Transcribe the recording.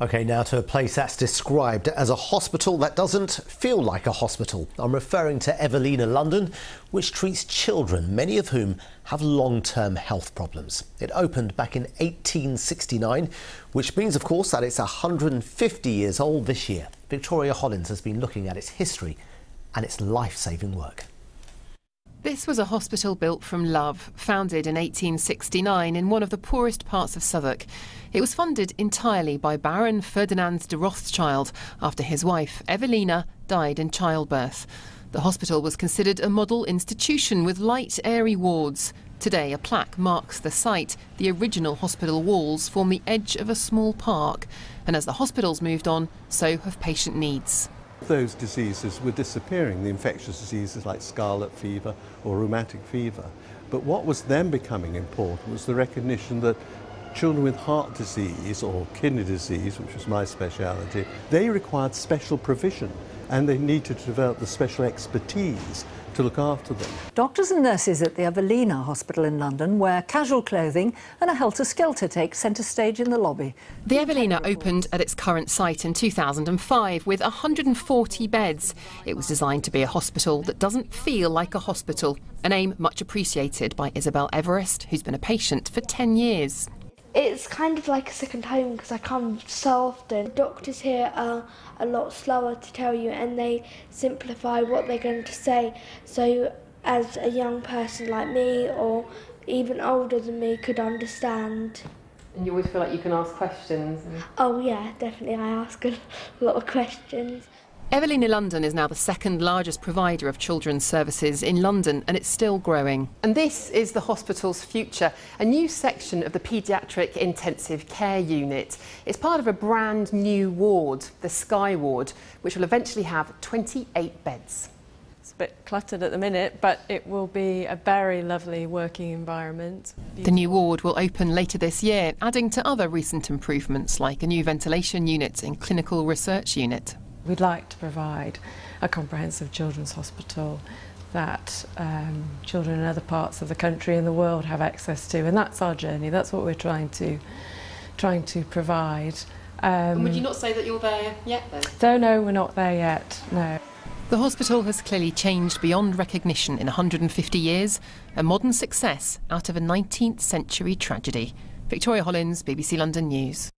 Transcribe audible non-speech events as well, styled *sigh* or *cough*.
OK, now to a place that's described as a hospital that doesn't feel like a hospital. I'm referring to Evelina London, which treats children, many of whom have long term health problems. It opened back in 1869, which means, of course, that it's 150 years old this year. Victoria Hollins has been looking at its history and its life saving work. This was a hospital built from love, founded in 1869 in one of the poorest parts of Southwark. It was funded entirely by Baron Ferdinand de Rothschild after his wife, Evelina, died in childbirth. The hospital was considered a model institution with light, airy wards. Today, a plaque marks the site. The original hospital walls form the edge of a small park. And as the hospitals moved on, so have patient needs. Those diseases were disappearing, the infectious diseases like scarlet fever or rheumatic fever. But what was then becoming important was the recognition that children with heart disease or kidney disease, which was my speciality, they required special provision and they needed to develop the special expertise to look after them. Doctors and nurses at the Evelina Hospital in London wear casual clothing and a helter-skelter takes centre stage in the lobby. The Evelina opened at its current site in 2005 with 140 beds. It was designed to be a hospital that doesn't feel like a hospital, an aim much appreciated by Isabel Everest, who's been a patient for 10 years. It's kind of like a second home because I come so often. Doctors here are a lot slower to tell you and they simplify what they're going to say. So, as a young person like me or even older than me could understand. And you always feel like you can ask questions? Oh, yeah, definitely. I ask a *laughs* lot of questions. Evelina London is now the second largest provider of children's services in London and it's still growing. And this is the hospital's future, a new section of the paediatric intensive care unit. It's part of a brand new ward, the Sky Ward, which will eventually have 28 beds. It's a bit cluttered at the minute, but it will be a very lovely working environment. The new ward will open later this year, adding to other recent improvements like a new ventilation unit and clinical research unit. We'd like to provide a comprehensive children's hospital that um, children in other parts of the country and the world have access to, and that's our journey. That's what we're trying to trying to provide. Um, and would you not say that you're there yet, then? No, no, we're not there yet. No. The hospital has clearly changed beyond recognition in 150 years, a modern success out of a 19th century tragedy. Victoria Hollins, BBC London News.